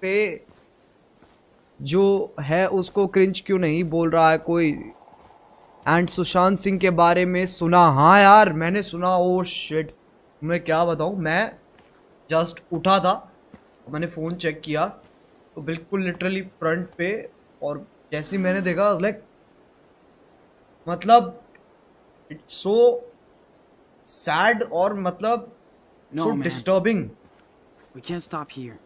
पे जो है उसको क्रिंच क्यों नहीं बोल रहा है कोई? एंड सुशांत सिंह के बारे में सुना। हाँ यार मैंने सुना। ओ शिट मैं क्या बताऊँ? मैं जस्ट उठा था। मैंने फ़ोन चेक किया। तो बिल्कुल लिटरली फ्रंट पे और जैसे ही मैंने देखा लाइक मतलब इट्स सो सैड और मतलब so disturbing We can't stop here.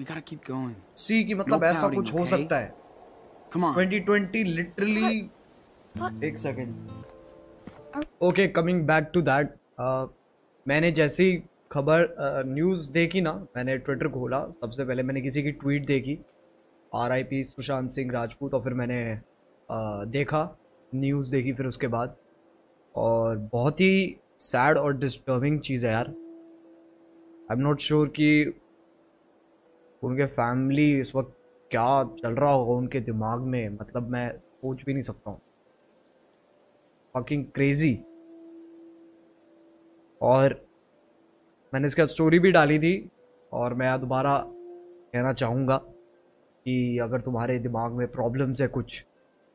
We gotta keep going. See कि मतलब No ऐसा pouting, कुछ हो okay? सकता है। Come on. 2020 लिटरली एक second okay coming back to that मैंने जैसी खबर न्यूज़ देखी ना मैंने ट्विटर खोला सबसे पहले मैंने किसी की ट्वीट देखी। R I P Sushant Singh Rajput और फिर मैंने uh, देखा न्यूज़ देखी फिर उसके बाद। और बहुत ही सैड और डिस्टर्बिंग चीज़ है यार। आई एम नॉट श्योर कि उनके फैमिली इस वक्त क्या चल रहा होगा उनके दिमाग में? मतलब मैं सोच भी नहीं सकता हूँ। फकिंग क्रेजी और मैंने इसका स्टोरी भी डाली थी और मैं दोबारा कहना चाहूँगा कि अगर तुम्हारे दिमाग में प्रॉब्लम्स है कुछ,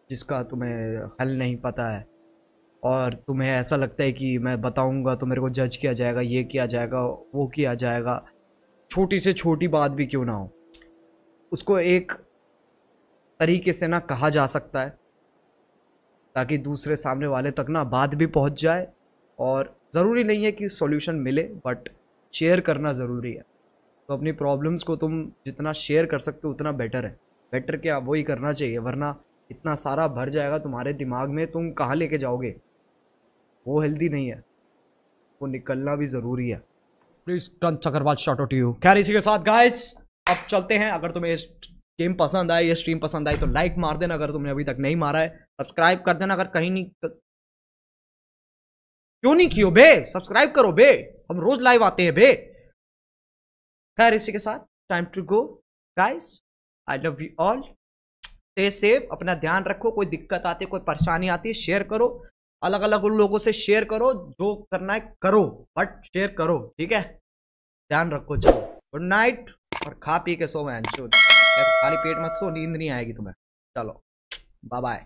जिसका तुम्हें हल नहीं पता है, और तुम्हें ऐसा लगता है कि मैं बताऊँगा तो मेरे को जज किया जाएगा, ये किया जाएगा, वो किया जाएगा छोटी से छोटी बात भी क्यों ना हो? उसको एक तरीके से ना कहा जा सकता है, ताकि दूसरे सामने वाले तक ना बात भी पहुँच जाए और ज़रूरी नहीं है कि सॉल्यूशन मिले बट शेयर करना ज़रूरी है। तो अपनी प्रॉब्लम्स को तुम जितना शेयर कर सकते हो, उतना बेटर है। बेटर क्या? वही करना चाहिए, वरना इतना सारा भर जाएगा तुम्हारे दिमाग में, तुम कहाँ लेके जाओगे? वो हेल्दी नहीं है। वो निकलना भी ज़रूरी है। प्लीज़ टन चक्रवात शॉट आउट यू खैर, इसी के साथ गाइस अब चलते हैं। अगर तुम्हें गेम पसंद आए, ये स्ट्रीम पसंद आई तो लाइक मार देना। अगर तुमने अभी तक नहीं मारा है सब्सक्राइब कर देना। अगर कहीं नहीं क्यों नहीं कियो बे? सब्सक्राइब करो बे। हम रोज लाइव आते हैं बे। खैर, इसी के साथ time to go guys I love you all stay safe अपना ध्यान रखो। कोई दिक्कत आती है, कोई परेशानी आती है शेयर करो। अलग अलग उन लोगों से शेयर करो, जो करना है करो बट शेयर करो, ठीक है? ध्यान रखो चलो गुड नाइट और खा पी के सो, मैं खाली पेट मत सो, नींद नहीं आएगी तुम्हें। चलो बाय बाय